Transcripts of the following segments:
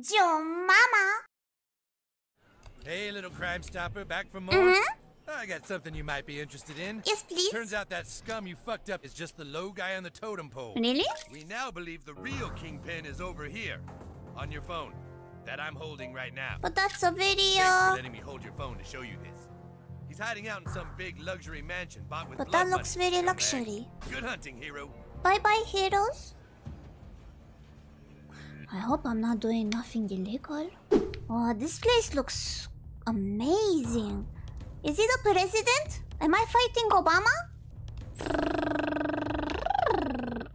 Joe Mama. Hey, little Crime Stopper, back for more? Mm-hmm. I got something you might be interested in. Yes, please. Turns out that scum you fucked up is just the low guy on the totem pole. Really? We now believe the real kingpin is over here, on your phone, that I'm holding right now. But that's a video. Thanks for letting me hold your phone to show you this. He's hiding out in some big luxury mansion bought with But that looks very luxury. Good hunting, hero. Bye bye, heroes. I hope I'm not doing nothing illegal. Oh, this place looks amazing. Is he the president? Am I fighting Obama?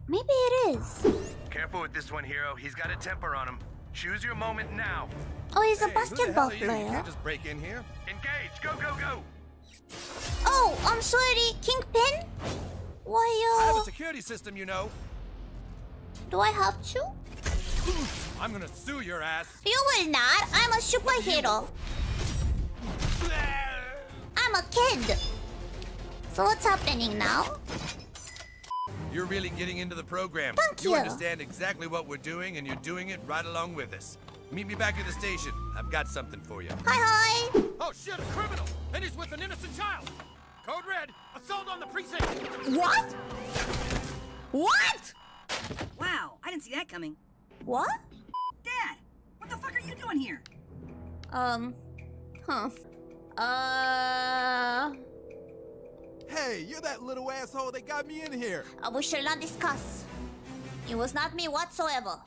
Maybe it is. Careful with this one, hero. He's got a temper on him. Choose your moment now. Oh, he's a Hey, who basketball are you? You player. can't just break in here. Engage! Go, go, go! Oh, I'm sorry, Kingpin. I Why, have uh, a security system, you know. do I have to? I'm gonna sue your ass. You will not. I'm a superhero. I'm a kid. So what's happening now? You're really getting into the program. Thank you you. understand exactly what we're doing, and you're doing it right along with us. Meet me back at the station. I've got something for you. Hi, hi. Oh shit, a criminal! And he's with an innocent child! Code red, assault on the precinct! What? What? Wow, I didn't see that coming. What? Dad, what the fuck are you doing here? Um, huh. Uh, Hey, you're that little asshole that got me in here. uh, we shall not discuss. It was not me whatsoever.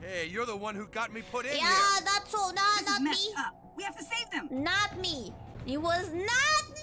Hey, you're the one who got me put in Yeah, here! that's all. No, This not me. up. We have to save them. Not me. It was not